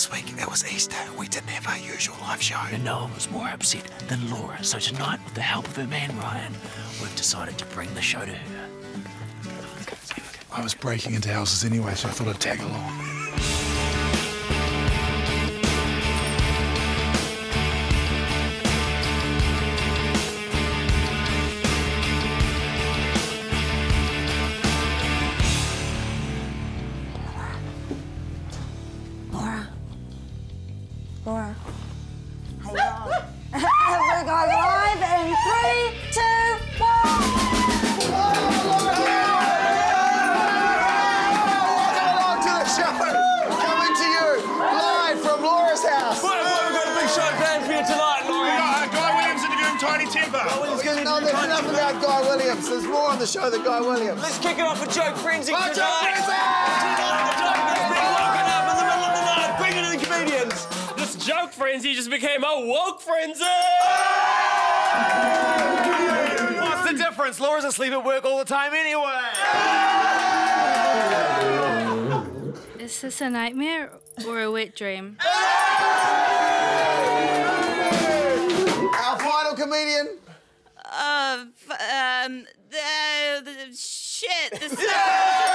Last week it was Easter. and We didn't have our usual live show. And no one was more upset than Laura. So tonight, with the help of her man Ryan, we've decided to bring the show to her. I was breaking into houses anyway, so I thought I'd tag along. Laura. Hello. We're going live in three, two, one. Welcome to the show. Coming to you live from Laura's house. We've got a big show planned for you tonight, Laurie. Guy Williams interviewing Tiny Timber. No, there's enough about Guy Williams. There's more on the show than Guy Williams. Let's kick it off with Joke Frenzy Right. Joke Frenzy! Tonight, This joke frenzy just became a woke frenzy! What's the difference? Laura's asleep at work all the time anyway. Is this a nightmare or a wet dream? Our final comedian. Uh, um, the, the shit. This